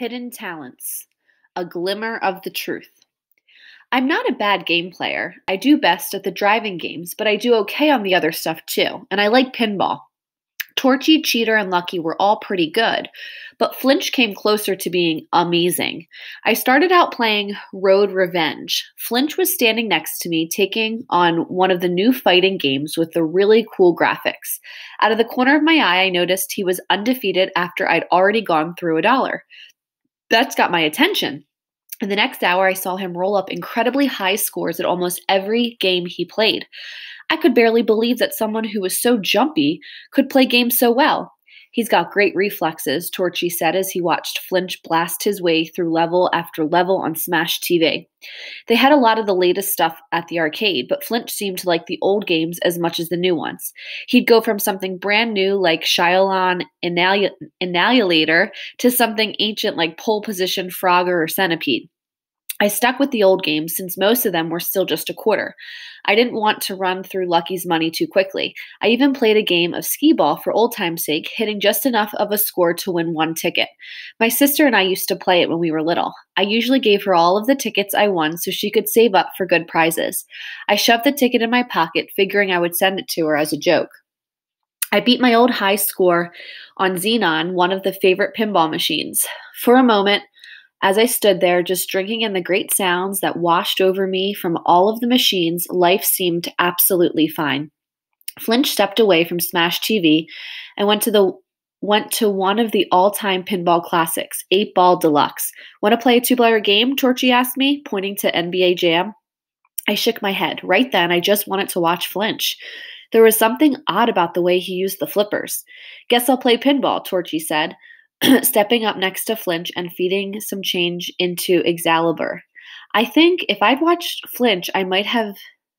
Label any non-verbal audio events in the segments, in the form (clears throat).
Hidden Talents A Glimmer of the Truth. I'm not a bad game player. I do best at the driving games, but I do okay on the other stuff too, and I like pinball. Torchy, Cheater, and Lucky were all pretty good, but Flinch came closer to being amazing. I started out playing Road Revenge. Flinch was standing next to me, taking on one of the new fighting games with the really cool graphics. Out of the corner of my eye, I noticed he was undefeated after I'd already gone through a dollar. That's got my attention. In the next hour, I saw him roll up incredibly high scores at almost every game he played. I could barely believe that someone who was so jumpy could play games so well. He's got great reflexes, Torchy said as he watched Flinch blast his way through level after level on Smash TV. They had a lot of the latest stuff at the arcade, but Flinch seemed to like the old games as much as the new ones. He'd go from something brand new like Shyloon Annihilator to something ancient like Pole Position, Frogger, or Centipede. I stuck with the old games since most of them were still just a quarter. I didn't want to run through Lucky's money too quickly. I even played a game of skee ball for old time's sake, hitting just enough of a score to win one ticket. My sister and I used to play it when we were little. I usually gave her all of the tickets I won so she could save up for good prizes. I shoved the ticket in my pocket, figuring I would send it to her as a joke. I beat my old high score on Xenon, one of the favorite pinball machines. For a moment, as I stood there, just drinking in the great sounds that washed over me from all of the machines, life seemed absolutely fine. Flinch stepped away from Smash TV and went to the went to one of the all-time pinball classics, 8 Ball Deluxe. Want to play a two-player game? Torchy asked me, pointing to NBA Jam. I shook my head. Right then, I just wanted to watch Flinch. There was something odd about the way he used the flippers. Guess I'll play pinball, Torchy said. (clears throat) stepping up next to Flinch and feeding some change into Excalibur. I think if I'd watched Flinch, I might have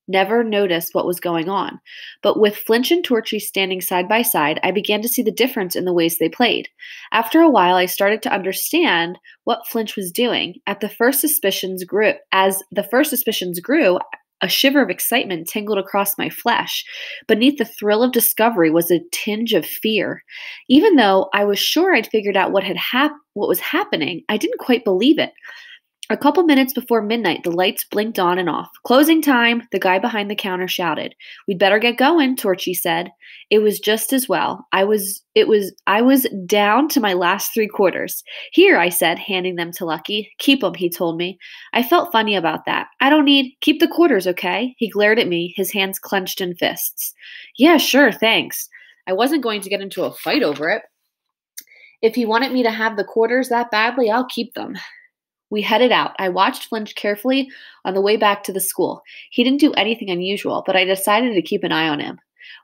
never noticed what was going on. But with Flinch and Torchy standing side by side, I began to see the difference in the ways they played. After a while, I started to understand what Flinch was doing. At the first suspicions grew, as the first suspicions grew, a shiver of excitement tingled across my flesh. Beneath the thrill of discovery was a tinge of fear. Even though I was sure I'd figured out what had hap- what was happening, I didn't quite believe it. A couple minutes before midnight, the lights blinked on and off. Closing time, the guy behind the counter shouted. We'd better get going, Torchy said. It was just as well. I was it was I was down to my last three quarters. Here, I said, handing them to Lucky. Keep 'em, he told me. I felt funny about that. I don't need keep the quarters, okay? He glared at me, his hands clenched in fists. Yeah, sure, thanks. I wasn't going to get into a fight over it. If he wanted me to have the quarters that badly, I'll keep them. We headed out. I watched Flinch carefully on the way back to the school. He didn't do anything unusual, but I decided to keep an eye on him.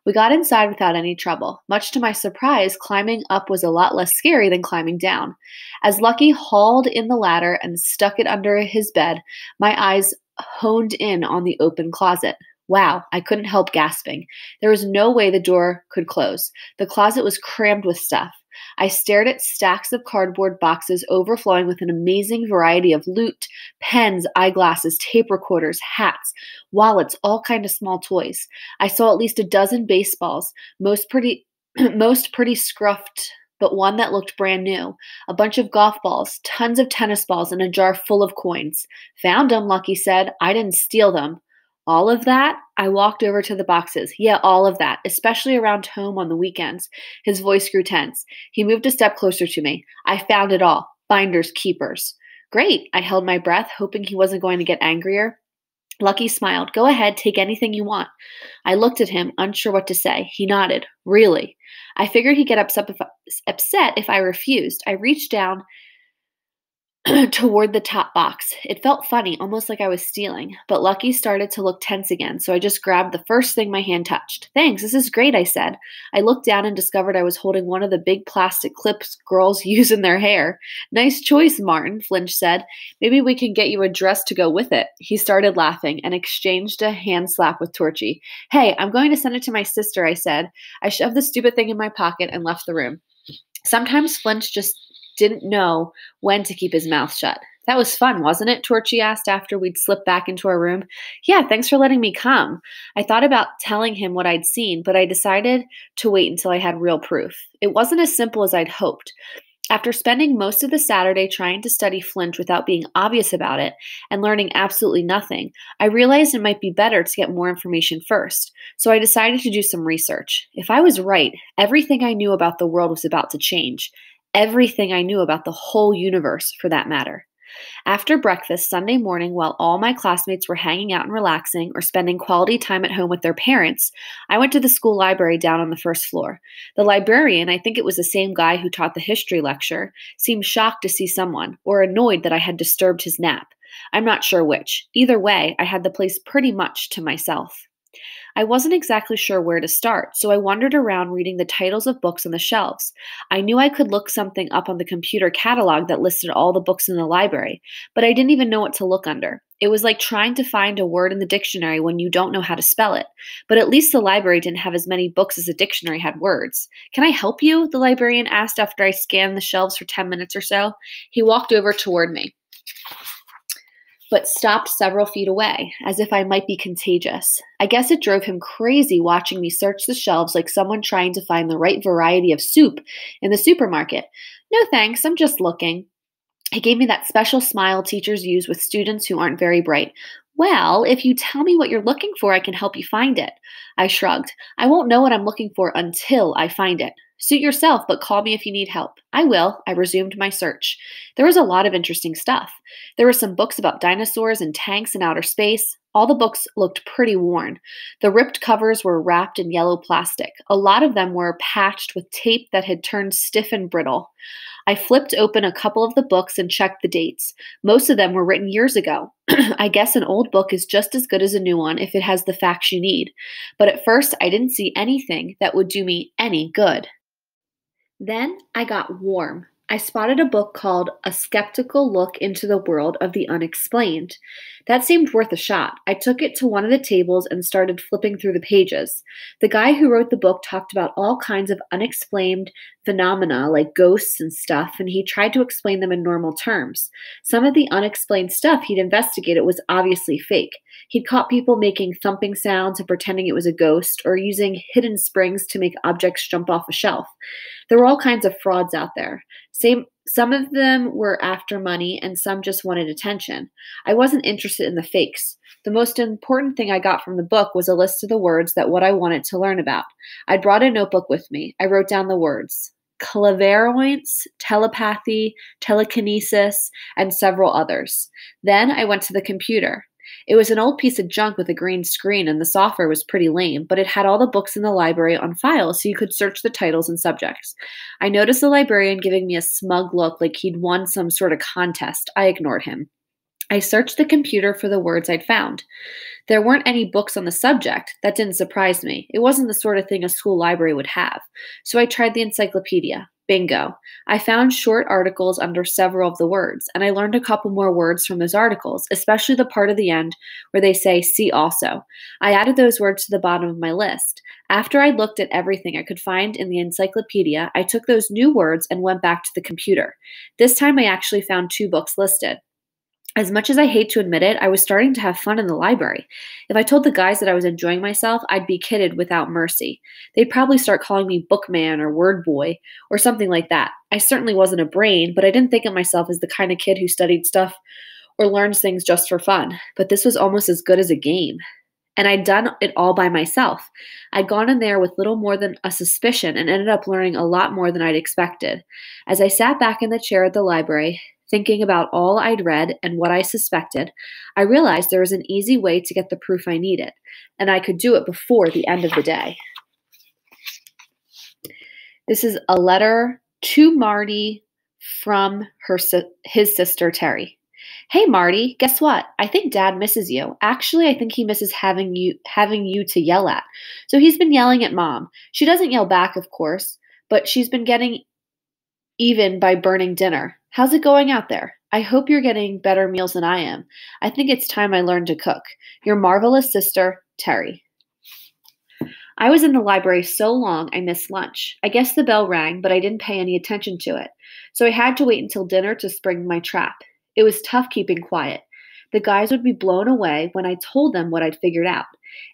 We got inside without any trouble. Much to my surprise, climbing up was a lot less scary than climbing down. As Lucky hauled in the ladder and stuck it under his bed, my eyes honed in on the open closet. Wow, I couldn't help gasping. There was no way the door could close. The closet was crammed with stuff. I stared at stacks of cardboard boxes overflowing with an amazing variety of loot, pens, eyeglasses, tape recorders, hats, wallets, all kind of small toys. I saw at least a dozen baseballs, most pretty (clears throat) most pretty scruffed but one that looked brand new. A bunch of golf balls, tons of tennis balls, and a jar full of coins. Found them, Lucky said. I didn't steal them. All of that, I walked over to the boxes. Yeah, all of that, especially around home on the weekends. His voice grew tense. He moved a step closer to me. I found it all. Binders, keepers. Great. I held my breath, hoping he wasn't going to get angrier. Lucky smiled. Go ahead, take anything you want. I looked at him, unsure what to say. He nodded. Really? I figured he'd get upset if, I refused. I reached down (clears throat) toward the top box. It felt funny, almost like I was stealing, but Lucky started to look tense again, so I just grabbed the first thing my hand touched. Thanks, this is great, I said. I looked down and discovered I was holding one of the big plastic clips girls (laughs) use in their hair. Nice choice, Martin, Flinch said. Maybe we can get you a dress to go with it. He started laughing and exchanged a hand slap with Torchy. Hey, I'm going to send it to my sister, I said. I shoved the stupid thing in my pocket and left the room. Sometimes Flinch just didn't know when to keep his mouth shut. That was fun, wasn't it? Torchy asked after we'd slipped back into our room. Yeah, thanks for letting me come. I thought about telling him what I'd seen, but I decided to wait until I had real proof. It wasn't as simple as I'd hoped. After spending most of the Saturday trying to study Flinch without being obvious about it and learning absolutely nothing, I realized it might be better to get more information first, so I decided to do some research. If I was right, everything I knew about the world was about to change. Everything I knew about the whole universe, for that matter. After breakfast Sunday morning, while all my classmates were hanging out and relaxing or spending quality time at home with their parents, I went to the school library down on the first floor. The librarian, I think it was the same guy who taught the history lecture, seemed shocked to see someone, or annoyed that I had disturbed his nap. I'm not sure which. Either way, I had the place pretty much to myself. I wasn't exactly sure where to start, so I wandered around reading the titles of books on the shelves. I knew I could look something up on the computer catalog that listed all the books in the library, but I didn't even know what to look under. It was like trying to find a word in the dictionary when you don't know how to spell it. But at least the library didn't have as many books as the dictionary had words. Can I help you? The librarian asked after I scanned the shelves for 10 minutes or so. He walked over toward me but stopped several feet away, as if I might be contagious. I guess it drove him crazy watching me search the shelves like someone trying to find the right variety of soup in the supermarket. No thanks, I'm just looking. He gave me that special smile teachers use with students who aren't very bright. Well, if you tell me what you're looking for, I can help you find it. I shrugged. I won't know what I'm looking for until I find it. Suit yourself, but call me if you need help. I will. I resumed my search. There was a lot of interesting stuff. There were some books about dinosaurs and tanks in outer space. All the books looked pretty worn. The ripped covers were wrapped in yellow plastic. A lot of them were patched with tape that had turned stiff and brittle. I flipped open a couple of the books and checked the dates. Most of them were written years ago. (clears throat) I guess an old book is just as good as a new one if it has the facts you need. But at first, I didn't see anything that would do me any good. Then I got warm. I spotted a book called A Skeptical Look into the World of the Unexplained. That seemed worth a shot. I took it to one of the tables and started flipping through the pages. The guy who wrote the book talked about all kinds of unexplained phenomena like ghosts and stuff, and he tried to explain them in normal terms. Some of the unexplained stuff he'd investigated was obviously fake. He'd caught people making thumping sounds and pretending it was a ghost, or using hidden springs to make objects jump off a shelf. There were all kinds of frauds out there. Same, some of them were after money, and some just wanted attention. I wasn't interested in the fakes. The most important thing I got from the book was a list of the words that what I wanted to learn about. I brought a notebook with me. I wrote down the words clairvoyance, telepathy, telekinesis, and several others. Then I went to the computer. It was an old piece of junk with a green screen, and the software was pretty lame, but it had all the books in the library on file so you could search the titles and subjects. I noticed the librarian giving me a smug look like he'd won some sort of contest. I ignored him. I searched the computer for the words I'd found. There weren't any books on the subject. That didn't surprise me. It wasn't the sort of thing a school library would have. So I tried the encyclopedia. Bingo. I found short articles under several of the words, and I learned a couple more words from those articles, especially the part of the end where they say, see also. I added those words to the bottom of my list. After I looked at everything I could find in the encyclopedia, I took those new words and went back to the computer. This time I actually found two books listed. As much as I hate to admit it, I was starting to have fun in the library. If I told the guys that I was enjoying myself, I'd be kidded without mercy. They'd probably start calling me Bookman or Word Boy or something like that. I certainly wasn't a brain, but I didn't think of myself as the kind of kid who studied stuff or learns things just for fun. But this was almost as good as a game. And I'd done it all by myself. I'd gone in there with little more than a suspicion and ended up learning a lot more than I'd expected. As I sat back in the chair at the library, Thinking about all I'd read and what I suspected, I realized there was an easy way to get the proof I needed, and I could do it before the end of the day. This is a letter to Marty from her his sister Terry. Hey Marty, guess what? I think dad misses you. Actually, I think he misses having you having you to yell at. So he's been yelling at mom. She doesn't yell back, of course, but she's been getting even by burning dinner. How's it going out there? I hope you're getting better meals than I am. I think it's time I learned to cook. Your marvelous sister, Terry. I was in the library so long I missed lunch. I guess the bell rang, but I didn't pay any attention to it. So I had to wait until dinner to spring my trap. It was tough keeping quiet. The guys would be blown away when I told them what I'd figured out.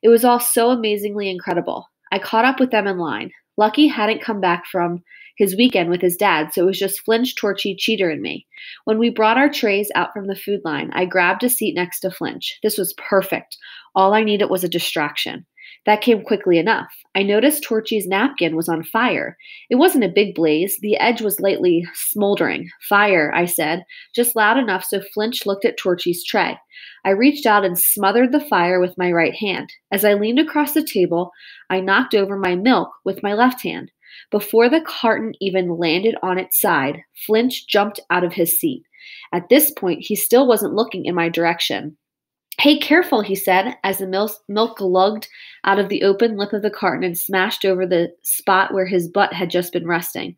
It was all so amazingly incredible. I caught up with them in line. Lucky hadn't come back from his weekend with his dad, so it was just Flinch, Torchy, Cheater, and me. When we brought our trays out from the food line, I grabbed a seat next to Flinch. This was perfect. All I needed was a distraction. That came quickly enough. I noticed Torchy's napkin was on fire. It wasn't a big blaze, the edge was lightly smoldering. Fire, I said, just loud enough so Flinch looked at Torchy's tray. I reached out and smothered the fire with my right hand. As I leaned across the table, I knocked over my milk with my left hand. Before the carton even landed on its side, Flinch jumped out of his seat. At this point, he still wasn't looking in my direction. Hey, careful, he said, as the milk, lugged out of the open lip of the carton and smashed over the spot where his butt had just been resting.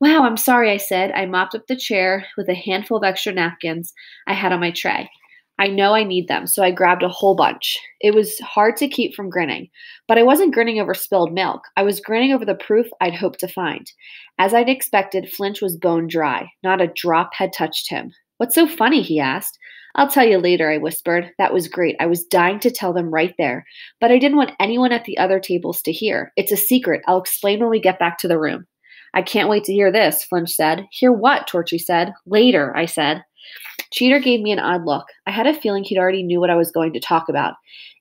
Wow, I'm sorry, I said. I mopped up the chair with a handful of extra napkins I had on my tray. I know I need them, so I grabbed a whole bunch. It was hard to keep from grinning, but I wasn't grinning over spilled milk. I was grinning over the proof I'd hoped to find. As I'd expected, Flinch was bone dry. Not a drop had touched him. What's so funny? he asked. I'll tell you later, I whispered. That was great. I was dying to tell them right there, but I didn't want anyone at the other tables to hear. It's a secret. I'll explain when we get back to the room. I can't wait to hear this, Flinch said. Hear what? Torchy said. Later, I said. Cheater gave me an odd look. I had a feeling he'd already knew what I was going to talk about.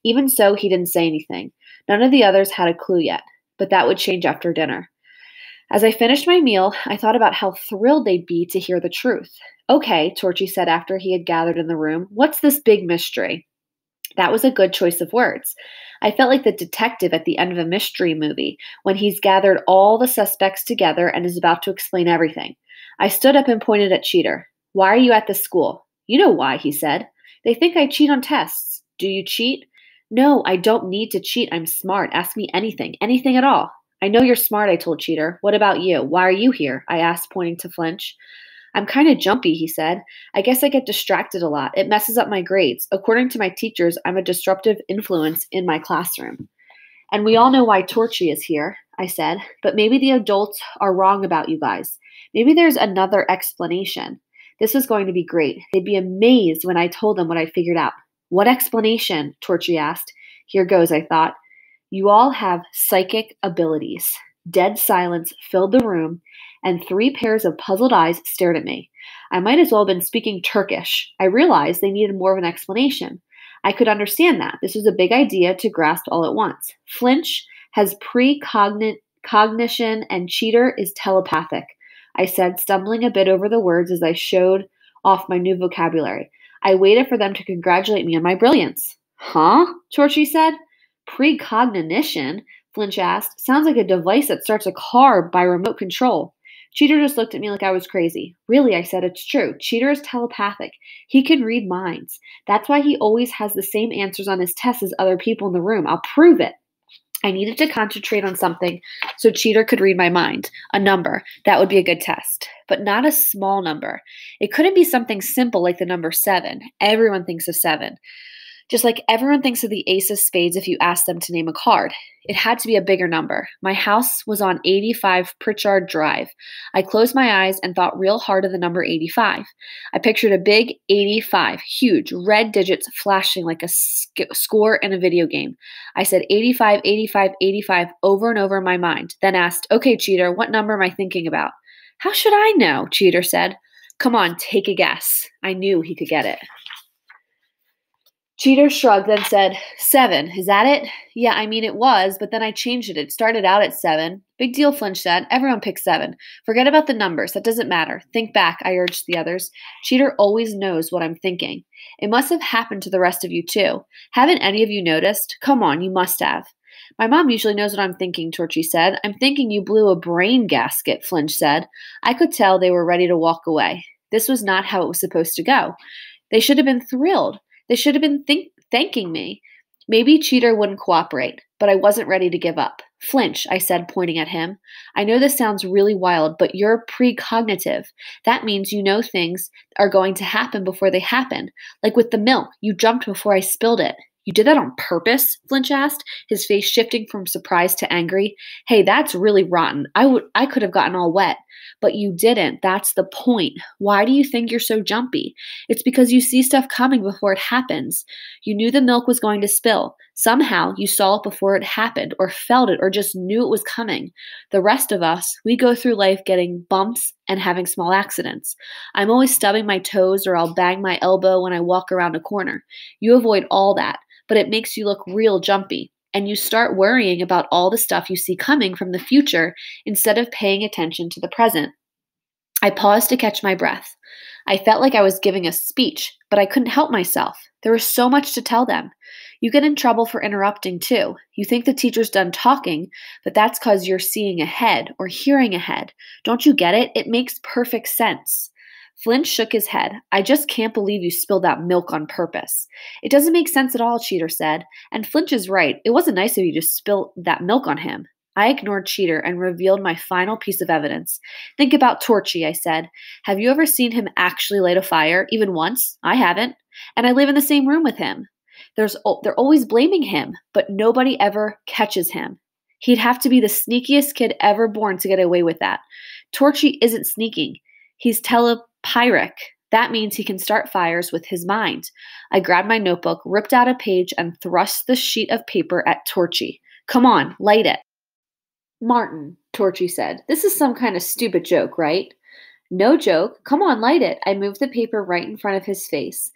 Even so, he didn't say anything. None of the others had a clue yet, but that would change after dinner. As I finished my meal, I thought about how thrilled they'd be to hear the truth. Okay, Torchy said after he had gathered in the room, what's this big mystery? That was a good choice of words. I felt like the detective at the end of a mystery movie when he's gathered all the suspects together and is about to explain everything. I stood up and pointed at Cheater. Why are you at this school? You know why, he said. They think I cheat on tests. Do you cheat? No, I don't need to cheat. I'm smart. Ask me anything, anything at all. I know you're smart, I told Cheater. What about you? Why are you here? I asked, pointing to Flinch. I'm kind of jumpy, he said. I guess I get distracted a lot. It messes up my grades. According to my teachers, I'm a disruptive influence in my classroom. And we all know why Torchy is here, I said, but maybe the adults are wrong about you guys. Maybe there's another explanation. This was going to be great. They'd be amazed when I told them what I figured out. What explanation? Torchy asked. Here goes, I thought. You all have psychic abilities. Dead silence filled the room, and three pairs of puzzled eyes stared at me. I might as well have been speaking Turkish. I realized they needed more of an explanation. I could understand that. This was a big idea to grasp all at once. Flinch has precognition and cheater is telepathic. I said, stumbling a bit over the words as I showed off my new vocabulary. I waited for them to congratulate me on my brilliance. Huh? Torchy said. Precognition? Flinch asked. Sounds like a device that starts a car by remote control. Cheater just looked at me like I was crazy. Really, I said, it's true. Cheater is telepathic. He can read minds. That's why he always has the same answers on his tests as other people in the room. I'll prove it. I needed to concentrate on something so Cheater could read my mind. A number. That would be a good test. But not a small number. It couldn't be something simple like the number seven. Everyone thinks of seven. Just like everyone thinks of the ace of spades if you ask them to name a card. It had to be a bigger number. My house was on 85 Pritchard Drive. I closed my eyes and thought real hard of the number 85. I pictured a big 85, huge, red digits flashing like a sc- score in a video game. I said 85, 85, 85 over and over in my mind, then asked, Okay, cheater, what number am I thinking about? How should I know? Cheater said. Come on, take a guess. I knew he could get it. Cheater shrugged, then said, Seven. Is that it? Yeah, I mean, it was, but then I changed it. It started out at seven. Big deal, Flinch said. Everyone picks seven. Forget about the numbers. That doesn't matter. Think back, I urged the others. Cheater always knows what I'm thinking. It must have happened to the rest of you, too. Haven't any of you noticed? Come on, you must have. My mom usually knows what I'm thinking, Torchy said. I'm thinking you blew a brain gasket, Flinch said. I could tell they were ready to walk away. This was not how it was supposed to go. They should have been thrilled. They should have been thanking me. Maybe Cheater wouldn't cooperate, but I wasn't ready to give up. Flinch, I said, pointing at him. I know this sounds really wild, but you're precognitive. That means you know things are going to happen before they happen. Like with the milk, you jumped before I spilled it. You did that on purpose? Flinch asked, his face shifting from surprise to angry. Hey, that's really rotten. I would I could have gotten all wet. But you didn't. That's the point. Why do you think you're so jumpy? It's because you see stuff coming before it happens. You knew the milk was going to spill. Somehow you saw it before it happened, or felt it, or just knew it was coming. The rest of us, we go through life getting bumps and having small accidents. I'm always stubbing my toes, or I'll bang my elbow when I walk around a corner. You avoid all that, but it makes you look real jumpy and you start worrying about all the stuff you see coming from the future instead of paying attention to the present. I paused to catch my breath. I felt like I was giving a speech, but I couldn't help myself. There was so much to tell them. You get in trouble for interrupting too. You think the teacher's done talking, but that's because you're seeing ahead or hearing ahead. Don't you get it? It makes perfect sense. Flinch shook his head. I just can't believe you spilled that milk on purpose. It doesn't make sense at all, Cheater said. And Flinch is right. It wasn't nice of you to spill that milk on him. I ignored Cheater and revealed my final piece of evidence. Think about Torchy, I said. Have you ever seen him actually light a fire, even once? I haven't. And I live in the same room with him. There's, they're always blaming him, but nobody ever catches him. He'd have to be the sneakiest kid ever born to get away with that. Torchy isn't sneaking. He's tele Pyric. That means he can start fires with his mind. I grabbed my notebook, ripped out a page, and thrust the sheet of paper at Torchy. Come on, light it. Martin, Torchy said, this is some kind of stupid joke, right? No joke. Come on, light it. I moved the paper right in front of his face.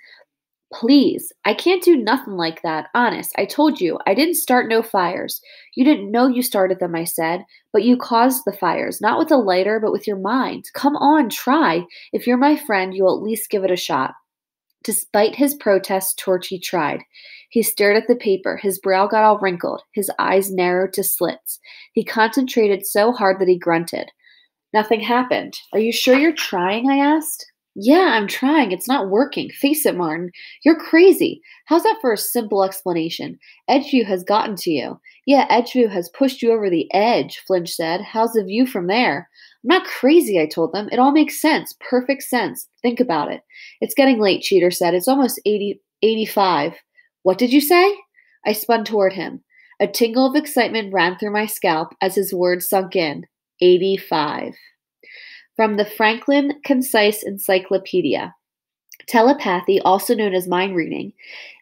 Please, I can't do nothing like that. Honest, I told you, I didn't start no fires. You didn't know you started them, I said, but you caused the fires, not with a lighter, but with your mind. Come on, try. If you're my friend, you'll at least give it a shot. Despite his protest, Torchy tried. He stared at the paper. His brow got all wrinkled. His eyes narrowed to slits. He concentrated so hard that he grunted. Nothing happened. Are you sure you're trying? I asked. Yeah, I'm trying. It's not working. Face it, Martin. You're crazy. How's that for a simple explanation? Edgeview has gotten to you. Yeah, Edgeview has pushed you over the edge, Flinch said. How's the view from there? I'm not crazy, I told them. It all makes sense. Perfect sense. Think about it. It's getting late, Cheater said. It's almost 80, 85. What did you say? I spun toward him. A tingle of excitement ran through my scalp as his words sunk in. 85. From the Franklin Concise Encyclopedia. Telepathy, also known as mind reading,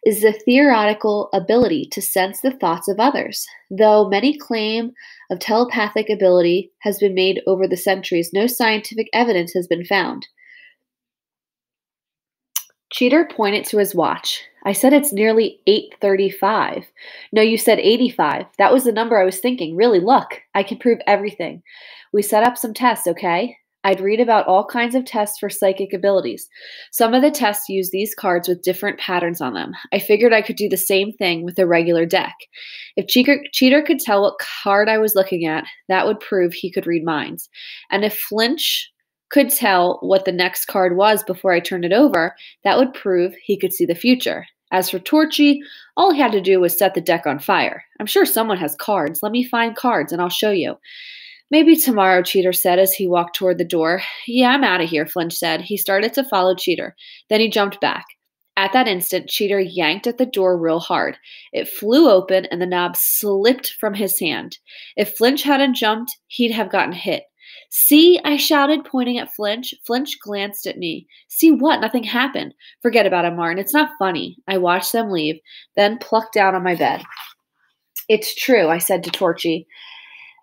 is the theoretical ability to sense the thoughts of others. Though many claim of telepathic ability has been made over the centuries, no scientific evidence has been found. Cheater pointed to his watch. I said it's nearly 8:35. No, you said 85. That was the number I was thinking. Really, look. I can prove everything. We set up some tests, okay? I'd read about all kinds of tests for psychic abilities. Some of the tests use these cards with different patterns on them. I figured I could do the same thing with a regular deck. If Cheater, Cheater could tell what card I was looking at, that would prove he could read minds. And if Flinch could tell what the next card was before I turned it over, that would prove he could see the future. As for Torchy, all he had to do was set the deck on fire. I'm sure someone has cards. Let me find cards and I'll show you. Maybe tomorrow, Cheater said as he walked toward the door. Yeah, I'm out of here, Flinch said. He started to follow Cheater. Then he jumped back. At that instant, Cheater yanked at the door real hard. It flew open and the knob slipped from his hand. If Flinch hadn't jumped, he'd have gotten hit. See, I shouted, pointing at Flinch. Flinch glanced at me. See what? Nothing happened. Forget about it, Martin. It's not funny. I watched them leave, then plucked down on my bed. It's true, I said to Torchy.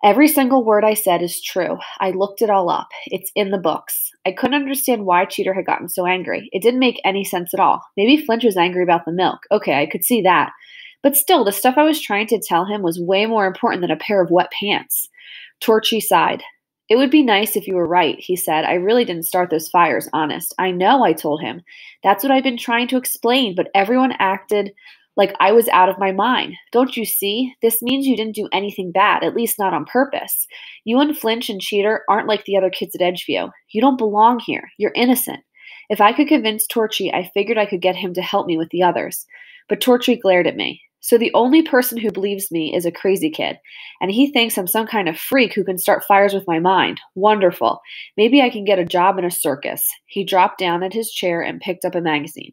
Every single word I said is true. I looked it all up. It's in the books. I couldn't understand why Cheater had gotten so angry. It didn't make any sense at all. Maybe Flinch was angry about the milk. Okay, I could see that. But still, the stuff I was trying to tell him was way more important than a pair of wet pants. Torchy sighed. It would be nice if you were right, he said. I really didn't start those fires, honest. I know, I told him. That's what I've been trying to explain, but everyone acted like I was out of my mind. Don't you see? This means you didn't do anything bad, at least not on purpose. You and Flinch and Cheater aren't like the other kids at Edgeview. You don't belong here. You're innocent. If I could convince Torchy, I figured I could get him to help me with the others. But Torchy glared at me. So the only person who believes me is a crazy kid, and he thinks I'm some kind of freak who can start fires with my mind. Wonderful. Maybe I can get a job in a circus. He dropped down at his chair and picked up a magazine.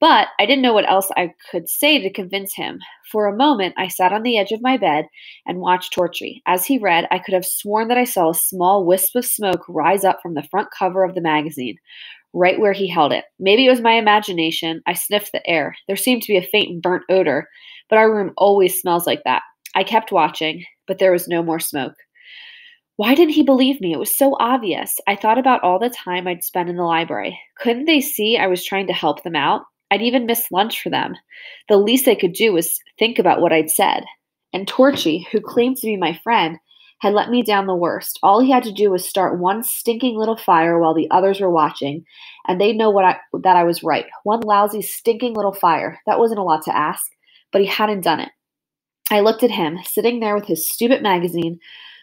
But I didn't know what else I could say to convince him. For a moment, I sat on the edge of my bed and watched Torchy. As he read, I could have sworn that I saw a small wisp of smoke rise up from the front cover of the magazine, right where he held it. Maybe it was my imagination. I sniffed the air. There seemed to be a faint burnt odor, but our room always smells like that. I kept watching, but there was no more smoke. Why didn't he believe me? It was so obvious. I thought about all the time I'd spent in the library. Couldn't they see I was trying to help them out? I'd even missed lunch for them. The least I could do was think about what I'd said. And Torchy, who claimed to be my friend, had let me down the worst. All he had to do was start one stinking little fire while the others were watching, and they'd know what I, that I was right. One lousy, stinking little fire. That wasn't a lot to ask, but he hadn't done it. I looked at him, sitting there with his stupid magazine,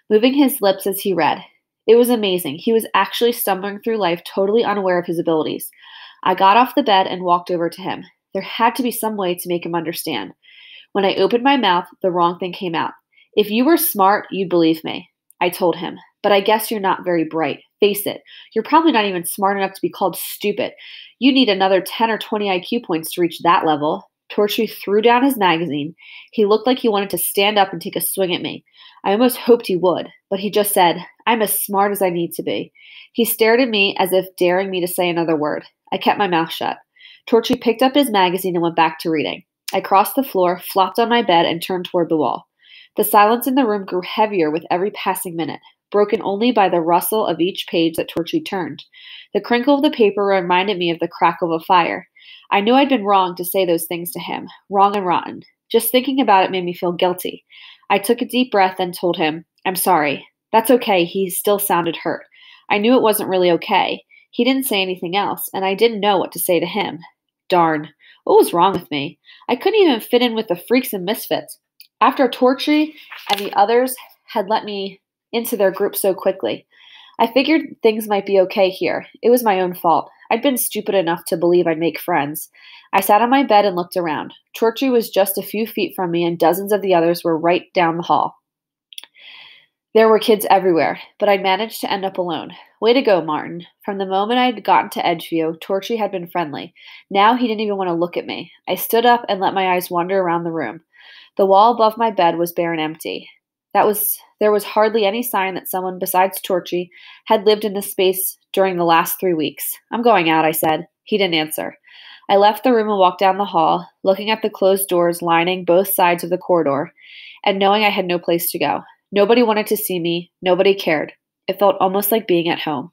moving his lips as he read. It was amazing. He was actually stumbling through life totally unaware of his abilities. I got off the bed and walked over to him. There had to be some way to make him understand. When I opened my mouth, the wrong thing came out. If you were smart, you'd believe me. I told him. But I guess you're not very bright. Face it, you're probably not even smart enough to be called stupid. You need another 10 or 20 IQ points to reach that level. Torchy threw down his magazine. He looked like he wanted to stand up and take a swing at me. I almost hoped he would, but he just said, I'm as smart as I need to be. He stared at me as if daring me to say another word. I kept my mouth shut. Torchy picked up his magazine and went back to reading. I crossed the floor, flopped on my bed, and turned toward the wall. The silence in the room grew heavier with every passing minute, broken only by the rustle of each page that Torchy turned. The crinkle of the paper reminded me of the crackle of a fire. I knew I'd been wrong to say those things to him, wrong and rotten. Just thinking about it made me feel guilty. I took a deep breath and told him, I'm sorry. That's okay. He still sounded hurt. I knew it wasn't really okay. He didn't say anything else, and I didn't know what to say to him. Darn, what was wrong with me? I couldn't even fit in with the freaks and misfits. After Torchy and the others had let me into their group so quickly, I figured things might be okay here. It was my own fault. I'd been stupid enough to believe I'd make friends. I sat on my bed and looked around. Torchy was just a few feet from me, and dozens of the others were right down the hall. There were kids everywhere, but I'd managed to end up alone. Way to go, Martin. From the moment I'd gotten to Edgeview, Torchy had been friendly. Now he didn't even want to look at me. I stood up and let my eyes wander around the room. The wall above my bed was bare and empty. That was there was hardly any sign that someone besides Torchy had lived in this space during the last three weeks. I'm going out, I said. He didn't answer. I left the room and walked down the hall, looking at the closed doors lining both sides of the corridor, and knowing I had no place to go. Nobody wanted to see me. Nobody cared. It felt almost like being at home.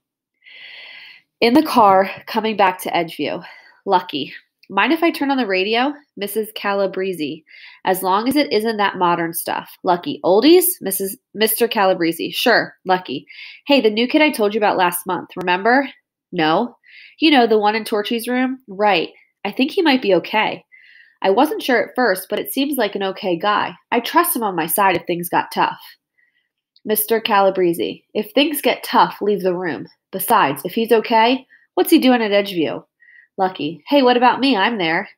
In the car, coming back to Edgeview. Lucky. Mind if I turn on the radio? Mrs. Calabrese. As long as it isn't that modern stuff. Lucky. Oldies? Mrs. Mr. Calabrese. Sure. Lucky. Hey, the new kid I told you about last month. Remember? No. You know, the one in Torchy's room? Right. I think he might be okay. I wasn't sure at first, but it seems like an okay guy. I trust him on my side if things got tough. Mr. Calabrese, if things get tough, leave the room. Besides, if he's okay, what's he doing at Edgeview? Lucky, hey, what about me? I'm there.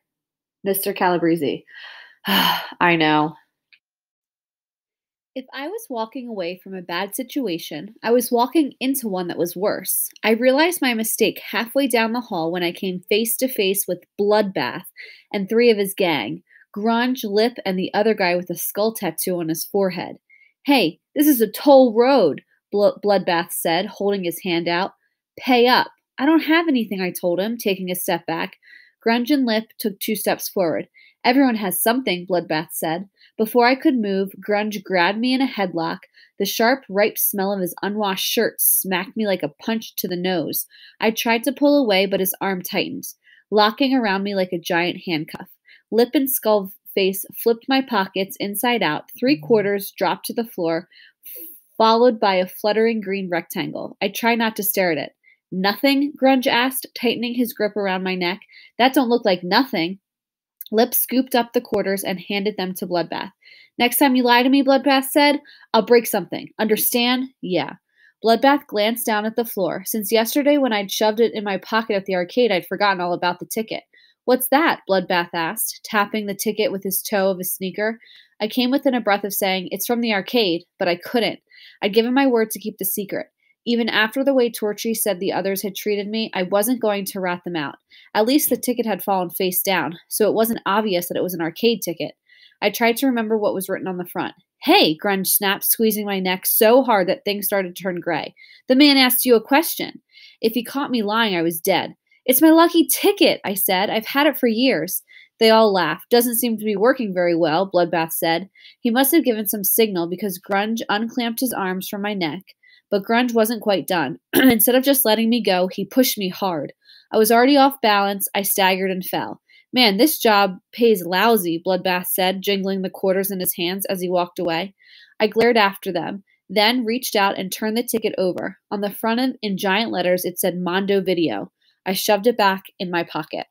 Mr. Calabrese, (sighs) I know. If I was walking away from a bad situation, I was walking into one that was worse. I realized my mistake halfway down the hall when I came face to face with Bloodbath and three of his gang Grunge, Lip, and the other guy with a skull tattoo on his forehead. Hey, this is a toll road, Bloodbath said, holding his hand out. Pay up. I don't have anything, I told him, taking a step back. Grunge and Lip took two steps forward. Everyone has something, Bloodbath said. Before I could move, Grunge grabbed me in a headlock. The sharp, ripe smell of his unwashed shirt smacked me like a punch to the nose. I tried to pull away, but his arm tightened, locking around me like a giant handcuff. Lip and skull face flipped my pockets inside out. Three quarters dropped to the floor, followed by a fluttering green rectangle. I try not to stare at it. Nothing? Grunge asked, tightening his grip around my neck. That don't look like nothing. Lip scooped up the quarters and handed them to Bloodbath. Next time you lie to me, Bloodbath said, I'll break something. Understand? Yeah. Bloodbath glanced down at the floor. Since yesterday, when I'd shoved it in my pocket at the arcade, I'd forgotten all about the ticket. What's that? Bloodbath asked, tapping the ticket with his toe of his sneaker. I came within a breath of saying, It's from the arcade, but I couldn't. I'd given my word to keep the secret. Even after the way Torchy said the others had treated me, I wasn't going to rat them out. At least the ticket had fallen face down, so it wasn't obvious that it was an arcade ticket. I tried to remember what was written on the front. Hey, Grunge snapped, squeezing my neck so hard that things started to turn gray. The man asked you a question. If he caught me lying, I was dead. It's my lucky ticket, I said. I've had it for years. They all laughed. Doesn't seem to be working very well, Bloodbath said. He must have given some signal because Grunge unclamped his arms from my neck. But Grunge wasn't quite done. (clears throat) Instead of just letting me go, he pushed me hard. I was already off balance. I staggered and fell. Man, this job pays lousy, Bloodbath said, jingling the quarters in his hands as he walked away. I glared after them, then reached out and turned the ticket over. On the front in giant letters, it said Mondo Video. I shoved it back in my pocket.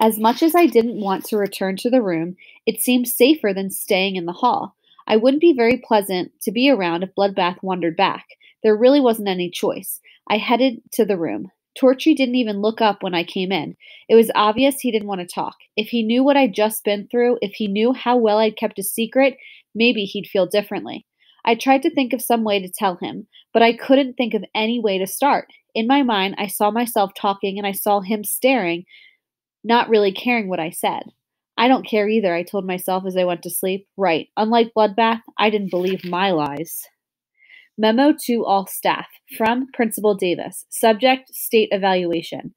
As much as I didn't want to return to the room, it seemed safer than staying in the hall. I wouldn't be very pleasant to be around if Bloodbath wandered back. There really wasn't any choice. I headed to the room. Torchy didn't even look up when I came in. It was obvious he didn't want to talk. If he knew what I'd just been through, if he knew how well I'd kept a secret, maybe he'd feel differently. I tried to think of some way to tell him, but I couldn't think of any way to start. In my mind, I saw myself talking and I saw him staring, not really caring what I said. I don't care either, I told myself as I went to sleep. Right, unlike Bloodbath, I didn't believe my lies. Memo to all staff from Principal Davis. Subject State Evaluation.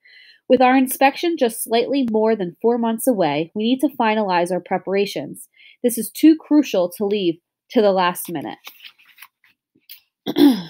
With our inspection just slightly more than four months away, we need to finalize our preparations. This is too crucial to leave to the last minute. (clears throat)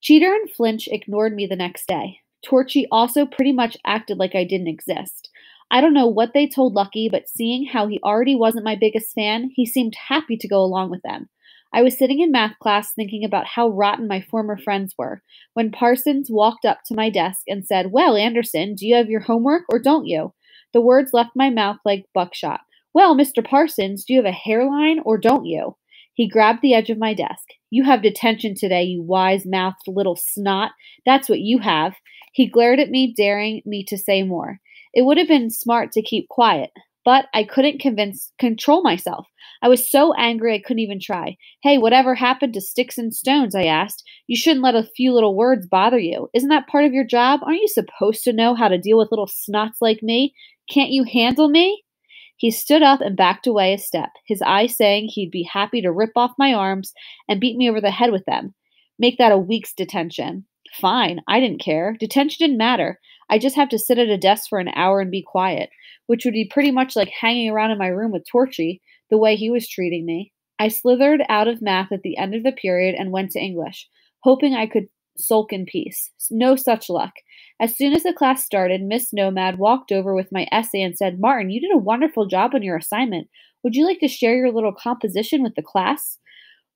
Cheater and Flinch ignored me the next day. Torchy also pretty much acted like I didn't exist. I don't know what they told Lucky, but seeing how he already wasn't my biggest fan, he seemed happy to go along with them. I was sitting in math class thinking about how rotten my former friends were when Parsons walked up to my desk and said, Well, Anderson, do you have your homework or don't you? The words left my mouth like buckshot. Well, Mr. Parsons, do you have a hairline or don't you? He grabbed the edge of my desk. You have detention today, you wise mouthed little snot. That's what you have. He glared at me, daring me to say more. It would have been smart to keep quiet, but I couldn't convince control myself. I was so angry I couldn't even try. Hey, whatever happened to sticks and stones? I asked. You shouldn't let a few little words bother you. Isn't that part of your job? Aren't you supposed to know how to deal with little snots like me? Can't you handle me? He stood up and backed away a step, his eyes saying he'd be happy to rip off my arms and beat me over the head with them. Make that a week's detention. Fine, I didn't care. Detention didn't matter. I just have to sit at a desk for an hour and be quiet, which would be pretty much like hanging around in my room with Torchy, the way he was treating me. I slithered out of math at the end of the period and went to English, hoping I could sulk in peace. No such luck. As soon as the class started, Miss Nomad walked over with my essay and said, Martin, you did a wonderful job on your assignment. Would you like to share your little composition with the class?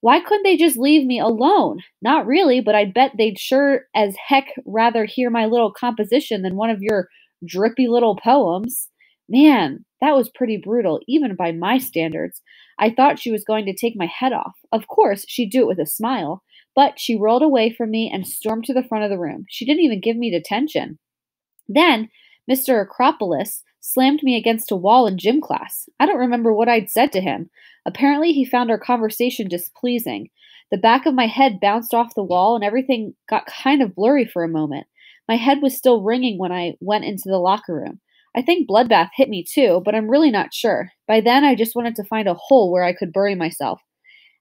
Why couldn't they just leave me alone? Not really, but I bet they'd sure as heck rather hear my little composition than one of your drippy little poems. Man, that was pretty brutal, even by my standards. I thought she was going to take my head off. Of course, she'd do it with a smile, but she rolled away from me and stormed to the front of the room. She didn't even give me detention. Then, Mr. Acropolis slammed me against a wall in gym class. I don't remember what I'd said to him. Apparently, he found our conversation displeasing. The back of my head bounced off the wall and everything got kind of blurry for a moment. My head was still ringing when I went into the locker room. I think Bloodbath hit me too, but I'm really not sure. By then, I just wanted to find a hole where I could bury myself.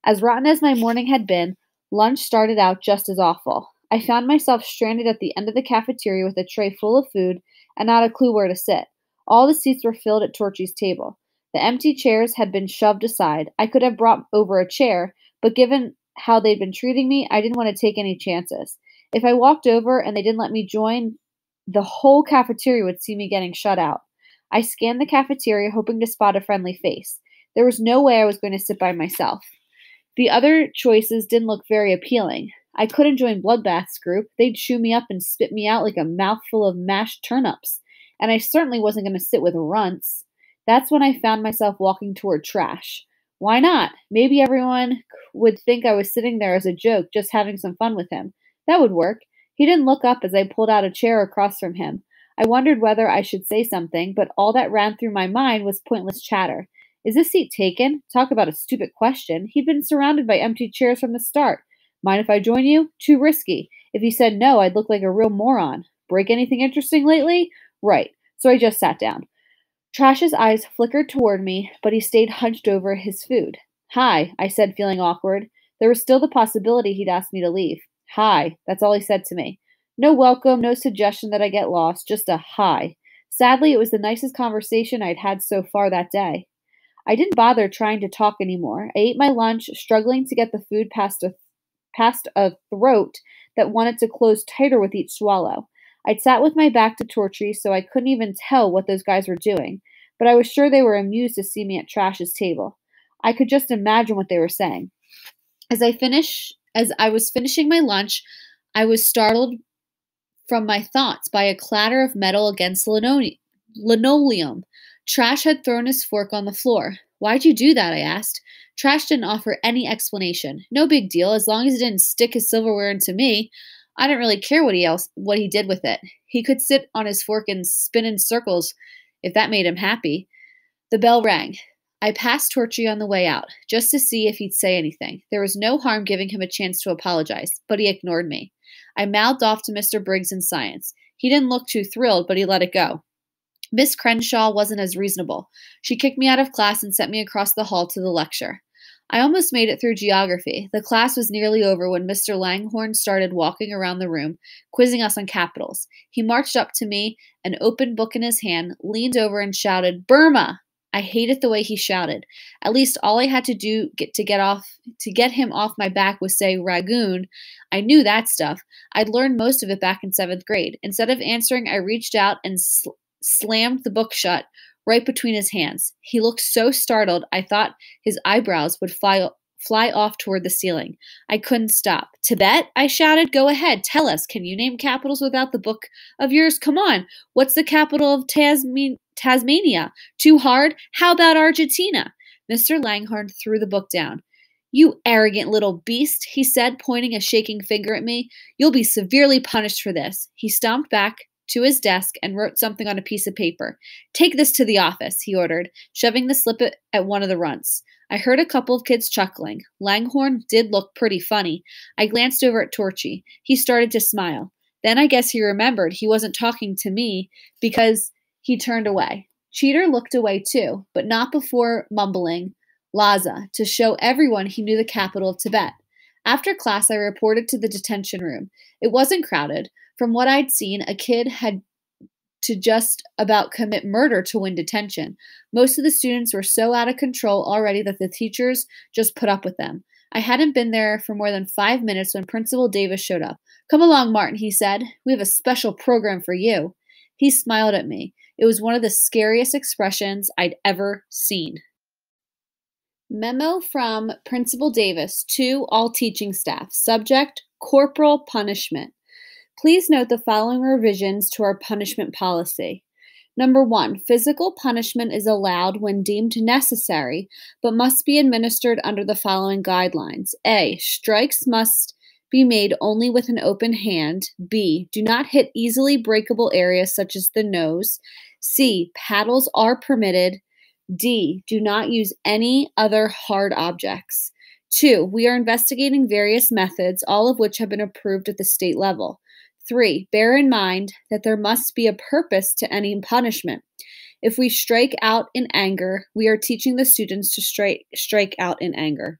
As rotten as my morning had been, lunch started out just as awful. I found myself stranded at the end of the cafeteria with a tray full of food and not a clue where to sit. All the seats were filled at Torchy's table. The empty chairs had been shoved aside. I could have brought over a chair, but given how they'd been treating me, I didn't want to take any chances. If I walked over and they didn't let me join, the whole cafeteria would see me getting shut out. I scanned the cafeteria, hoping to spot a friendly face. There was no way I was going to sit by myself. The other choices didn't look very appealing. I couldn't join Bloodbath's group. They'd chew me up and spit me out like a mouthful of mashed turnips. And I certainly wasn't going to sit with runts. That's when I found myself walking toward trash. Why not? Maybe everyone would think I was sitting there as a joke, just having some fun with him. That would work. He didn't look up as I pulled out a chair across from him. I wondered whether I should say something, but all that ran through my mind was pointless chatter. Is this seat taken? Talk about a stupid question. He'd been surrounded by empty chairs from the start. Mind if I join you? Too risky. If he said no, I'd look like a real moron. Break anything interesting lately? Right. So I just sat down. Trash's eyes flickered toward me, but he stayed hunched over his food. Hi, I said, feeling awkward. There was still the possibility he'd ask me to leave. Hi, that's all he said to me. No welcome, no suggestion that I get lost, just a hi. Sadly, it was the nicest conversation I'd had so far that day. I didn't bother trying to talk anymore. I ate my lunch, struggling to get the food past a past a throat that wanted to close tighter with each swallow. I'd sat with my back to Torchy, so I couldn't even tell what those guys were doing, but I was sure they were amused to see me at Trash's table. I could just imagine what they were saying. As I finish as I was finishing my lunch, I was startled from my thoughts by a clatter of metal against linoleum. Trash had thrown his fork on the floor. Why'd you do that? I asked. Trash didn't offer any explanation. No big deal, as long as he didn't stick his silverware into me. I didn't really care what he else what he did with it. He could sit on his fork and spin in circles if that made him happy. The bell rang. I passed Torchy on the way out, just to see if he'd say anything. There was no harm giving him a chance to apologize, but he ignored me. I mouthed off to Mr. Briggs in science. He didn't look too thrilled, but he let it go. Miss Crenshaw wasn't as reasonable. She kicked me out of class and sent me across the hall to the lecture. I almost made it through geography. The class was nearly over when Mr. Langhorne started walking around the room, quizzing us on capitals. He marched up to me, an open book in his hand, leaned over and shouted, Burma! I hated the way he shouted. At least all I had to do get to get off to get him off my back was say Rangoon. I knew that stuff. I'd learned most of it back in 7th grade. Instead of answering, I reached out and sl- slammed the book shut right between his hands. He looked so startled, I thought his eyebrows would fly fly off toward the ceiling. I couldn't stop. Tibet? I shouted. Go ahead. Tell us. Can you name capitals without the book of yours? Come on. What's the capital of Tasman- Tasmania? Too hard? How about Argentina? Mr. Langhorne threw the book down. You arrogant little beast, he said, pointing a shaking finger at me. You'll be severely punished for this. He stomped back to his desk and wrote something on a piece of paper. Take this to the office, he ordered, shoving the slip at one of the runts. I heard a couple of kids chuckling. Langhorne did look pretty funny. I glanced over at Torchy. He started to smile. Then I guess he remembered he wasn't talking to me because he turned away. Cheater looked away too, but not before mumbling, Lhasa, to show everyone he knew the capital of Tibet. After class, I reported to the detention room. It wasn't crowded. From what I'd seen, a kid had to just about commit murder to win detention. Most of the students were so out of control already that the teachers just put up with them. I hadn't been there for more than five minutes when Principal Davis showed up. Come along, Martin, he said. We have a special program for you. He smiled at me. It was one of the scariest expressions I'd ever seen. Memo from Principal Davis to all teaching staff. Subject Corporal Punishment. Please note the following revisions to our punishment policy. Number one, physical punishment is allowed when deemed necessary, but must be administered under the following guidelines. A. Strikes must be made only with an open hand. B. Do not hit easily breakable areas such as the nose. C. Paddles are permitted. D. Do not use any other hard objects. Two, we are investigating various methods, all of which have been approved at the state level. Three, bear in mind that there must be a purpose to any punishment. If we strike out in anger, we are teaching the students to strike, strike out in anger.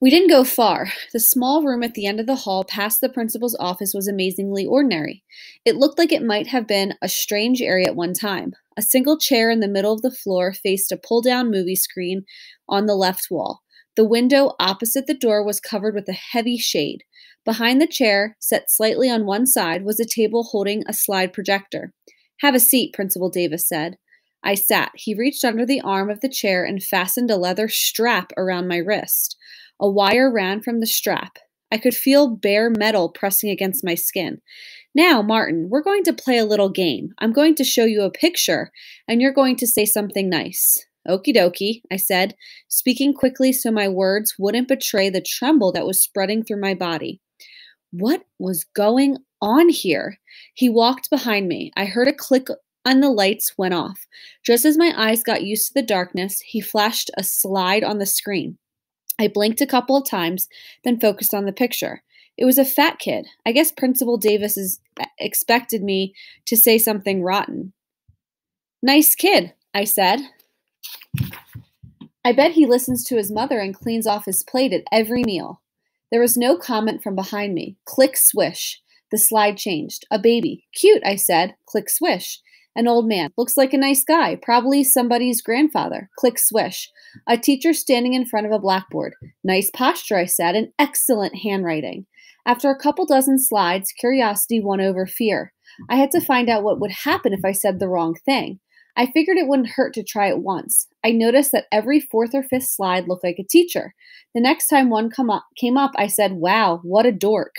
We didn't go far. The small room at the end of the hall past the principal's office was amazingly ordinary. It looked like it might have been a strange area at one time. A single chair in the middle of the floor faced a pull down movie screen on the left wall. The window opposite the door was covered with a heavy shade. Behind the chair, set slightly on one side, was a table holding a slide projector. Have a seat, Principal Davis said. I sat. He reached under the arm of the chair and fastened a leather strap around my wrist. A wire ran from the strap. I could feel bare metal pressing against my skin. Now, Martin, we're going to play a little game. I'm going to show you a picture, and you're going to say something nice. Okie dokie, I said, speaking quickly so my words wouldn't betray the tremble that was spreading through my body. What was going on here? He walked behind me. I heard a click and the lights went off. Just as my eyes got used to the darkness, he flashed a slide on the screen. I blinked a couple of times, then focused on the picture. It was a fat kid. I guess Principal Davis is, uh, expected me to say something rotten. Nice kid, I said. I bet he listens to his mother and cleans off his plate at every meal. There was no comment from behind me. Click swish. The slide changed. A baby. Cute, I said. Click swish. An old man. Looks like a nice guy. Probably somebody's grandfather. Click swish. A teacher standing in front of a blackboard. Nice posture, I said, and excellent handwriting. After a couple dozen slides, curiosity won over fear. I had to find out what would happen if I said the wrong thing. I figured it wouldn't hurt to try it once. I noticed that every fourth or fifth slide looked like a teacher. The next time one come up, came up, I said, Wow, what a dork.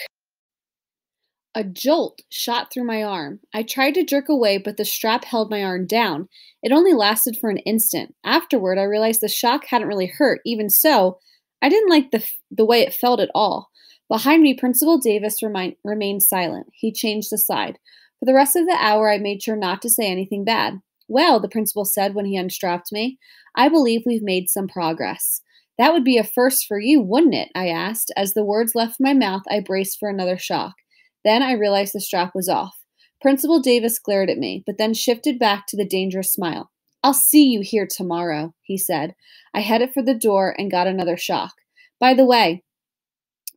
A jolt shot through my arm. I tried to jerk away, but the strap held my arm down. It only lasted for an instant. Afterward, I realized the shock hadn't really hurt. Even so, I didn't like the, the way it felt at all. Behind me, Principal Davis remind, remained silent. He changed the slide. For the rest of the hour, I made sure not to say anything bad. Well, the principal said when he unstrapped me, I believe we've made some progress. That would be a first for you, wouldn't it? I asked. As the words left my mouth, I braced for another shock. Then I realized the strap was off. Principal Davis glared at me, but then shifted back to the dangerous smile. I'll see you here tomorrow, he said. I headed for the door and got another shock. By the way,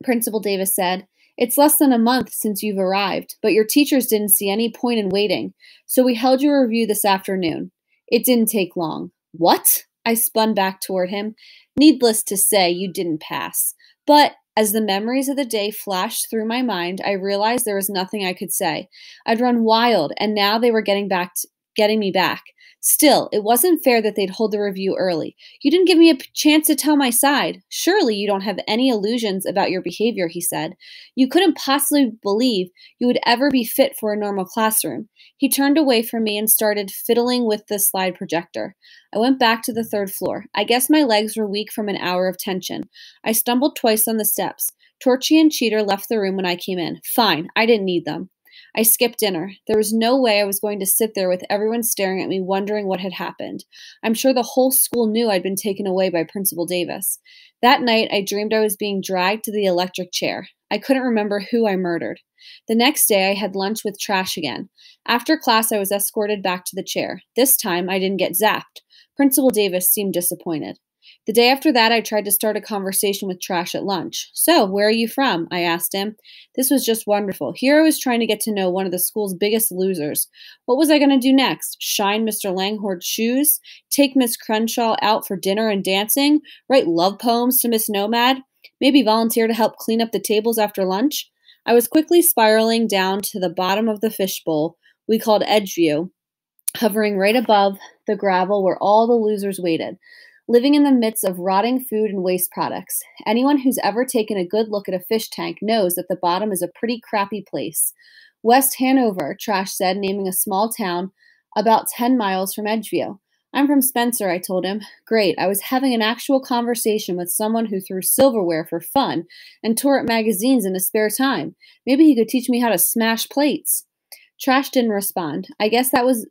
Principal Davis said, it's less than a month since you've arrived, but your teachers didn't see any point in waiting, so we held your review this afternoon. It didn't take long. What? I spun back toward him. Needless to say, you didn't pass. But as the memories of the day flashed through my mind, I realized there was nothing I could say. I'd run wild, and now they were getting back getting me back. Still, it wasn't fair that they'd hold the review early. You didn't give me a chance to tell my side. Surely you don't have any illusions about your behavior, he said. You couldn't possibly believe you would ever be fit for a normal classroom. He turned away from me and started fiddling with the slide projector. I went back to the third floor. I guess my legs were weak from an hour of tension. I stumbled twice on the steps. Torchy and Cheater left the room when I came in. Fine, I didn't need them. I skipped dinner. There was no way I was going to sit there with everyone staring at me, wondering what had happened. I'm sure the whole school knew I'd been taken away by Principal Davis. That night, I dreamed I was being dragged to the electric chair. I couldn't remember who I murdered. The next day, I had lunch with Trash again. After class, I was escorted back to the chair. This time, I didn't get zapped. Principal Davis seemed disappointed. The day after that, I tried to start a conversation with Trash at lunch. So, where are you from? I asked him. This was just wonderful. Here I was trying to get to know one of the school's biggest losers. What was I going to do next? Shine Mr. Langhorne's shoes? Take Miss Crenshaw out for dinner and dancing? Write love poems to Miss Nomad? Maybe volunteer to help clean up the tables after lunch? I was quickly spiraling down to the bottom of the fishbowl we called Edgeview, hovering right above the gravel where all the losers waited living in the midst of rotting food and waste products. Anyone who's ever taken a good look at a fish tank knows that the bottom is a pretty crappy place. West Hanover, Trash said, naming a small town about 10 miles from Edgeview. I'm from Spencer, I told him. Great, I was having an actual conversation with someone who threw silverware for fun and tore up magazines in his spare time. Maybe he could teach me how to smash plates. Trash didn't respond. I guess that was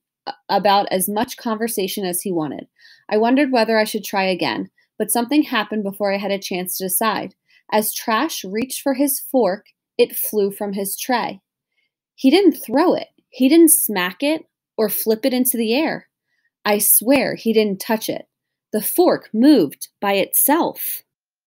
about as much conversation as he wanted. I wondered whether I should try again, but something happened before I had a chance to decide. As Trash reached for his fork, it flew from his tray. He didn't throw it, he didn't smack it or flip it into the air. I swear he didn't touch it. The fork moved by itself.